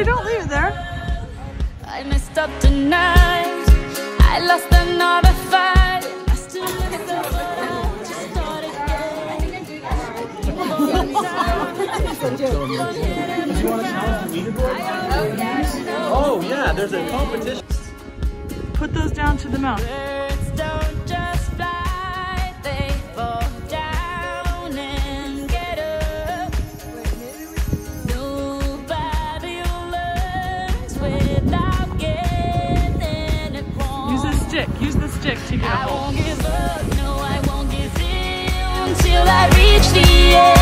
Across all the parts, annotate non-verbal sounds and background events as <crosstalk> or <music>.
Hey, don't leave it there. I messed up tonight. I lost another fight. I still messed up, but I just start Oh yeah, there's a competition. Put those down to the mouth. The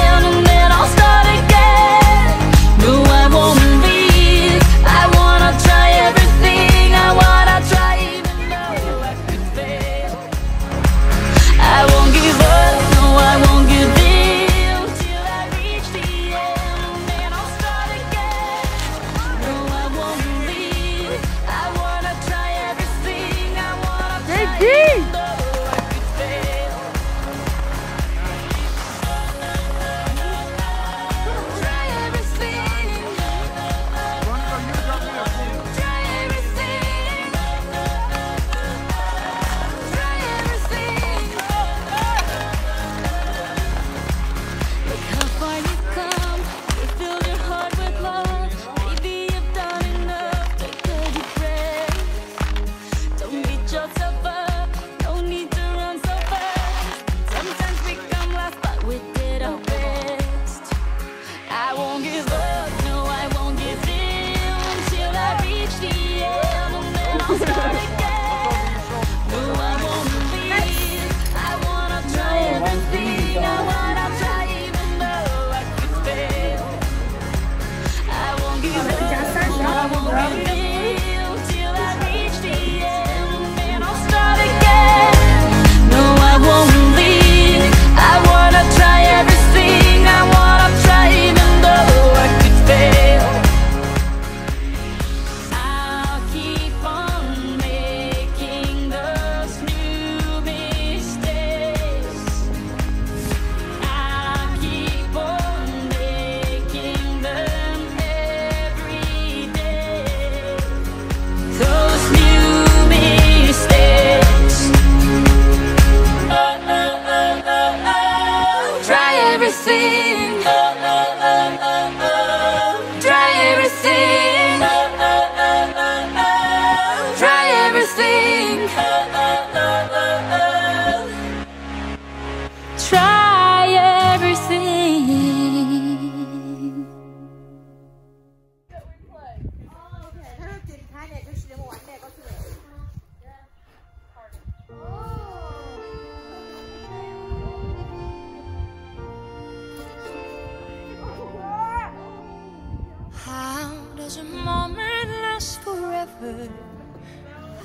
does a moment last forever?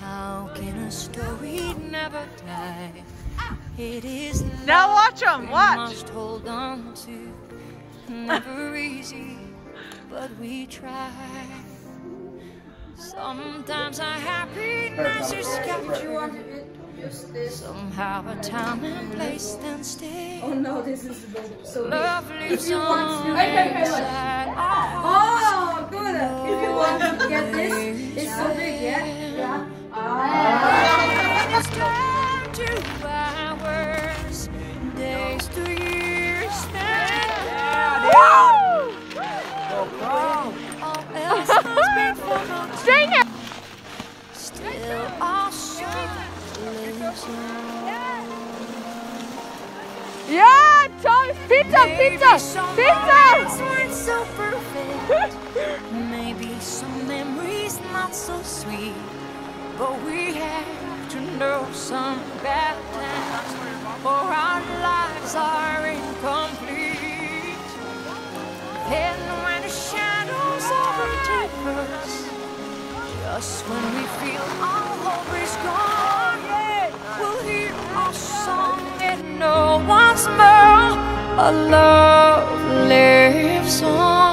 How can a story never die? It is Now watch them. Watch. must hold on to. Never <laughs> easy, but we try. Sometimes our happiness is captured. Somehow a time and place stand still. Oh no, this is so Love lives on Hey, hey, hey, inside want to get this, it's so big, yeah? Yeah. Ah. It's time to hours, days to years, and. Still our. Yeah, Tom. Pizza, pizza, pizza. Maybe some memories not so sweet. But we have to know some bad times, or our lives are incomplete. Then when the shadows overtake us, just when we feel all hope is gone, we'll hear our song and know once more a love lives on.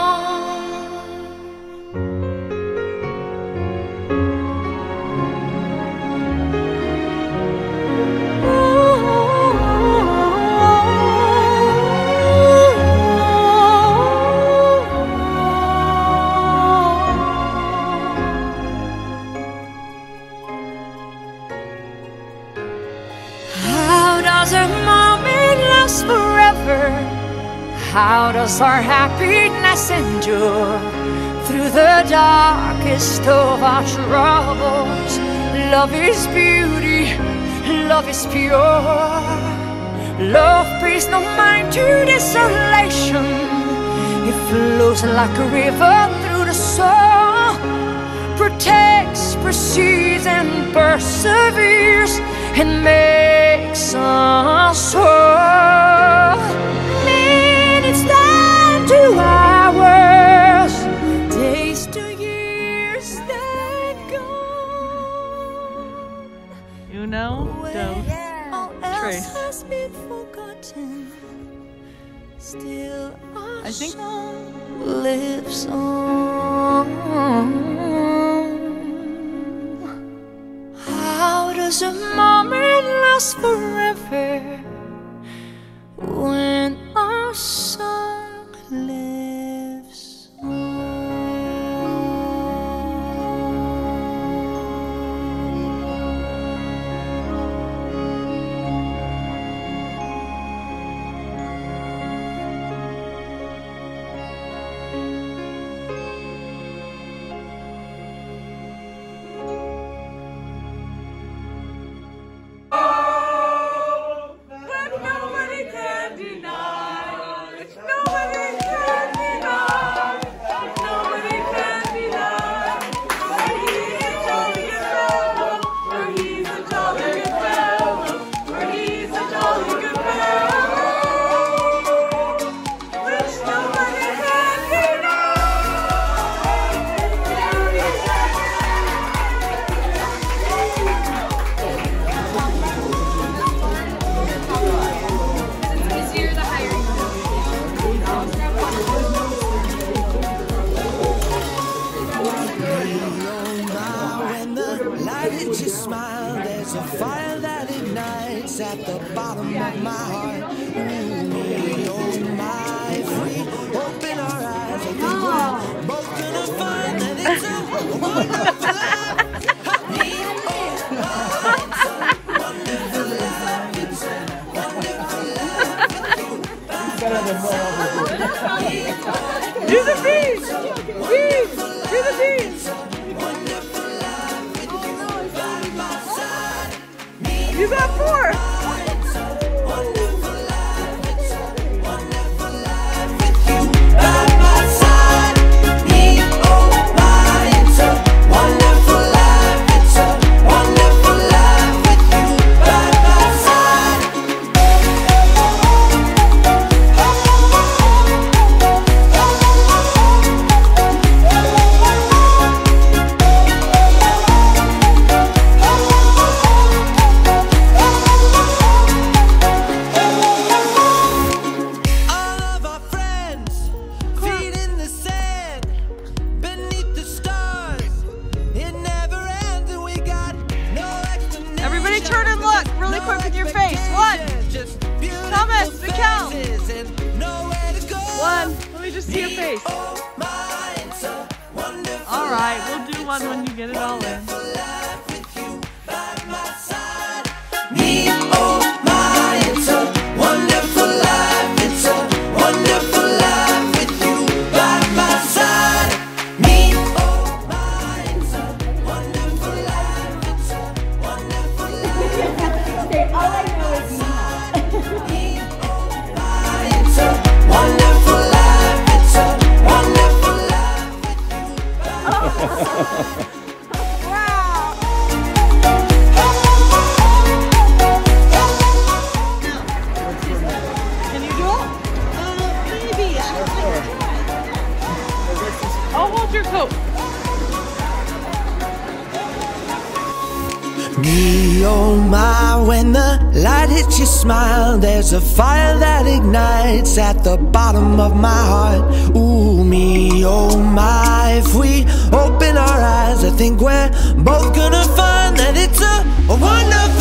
How does our happiness endure through the darkest of our troubles? Love is beauty, love is pure. Love pays no mind to desolation. It flows like a river through the soul. Protects, precedes, and perseveres, and makes us whole. Lives on. How does a moment last forever the light hits your smile, there's a fire that ignites at the bottom of my heart. Ooh, me, oh my, if we open our eyes, I think we're both gonna find that it's a wonderful life. Me, oh my, really with your face. One. Thomas, go. One. Let me just see your face. All right, we'll do one when you get it all in. me, oh my When the light hits your smile There's a fire that ignites At the bottom of my heart. Ooh, me, oh my If we open our eyes I think we're both gonna find That it's a, a wonderful